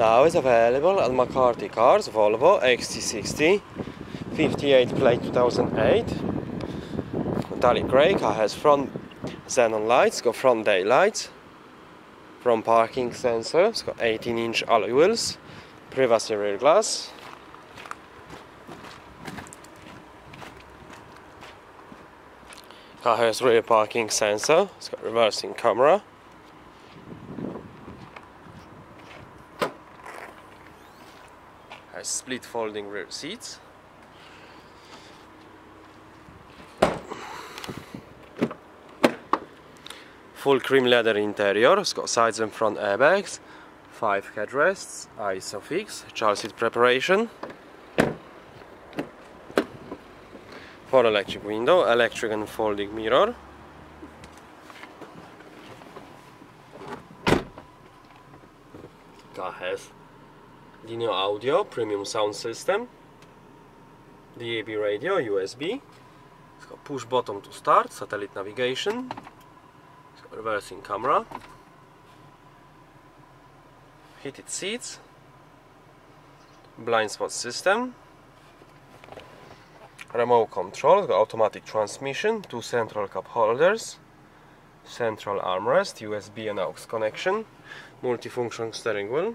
Now is available at McCarthy Cars Volvo XC60 58 plate 2008 metallic grey car has front xenon lights, got front daylights front parking sensor, it's got 18 inch alloy wheels privacy rear glass. Car has rear parking sensor, it's got reversing camera split folding rear seats full cream leather interior it's got sides and front airbags five headrests isofix child seat preparation. Four electric window electric and folding mirror. Car has Lineo audio, premium sound system, DAB radio, USB, push button to start, satellite navigation, reversing camera, heated seats, blind spot system, remote control, automatic transmission, two central cup holders, central armrest, USB and AUX connection, multifunction steering wheel,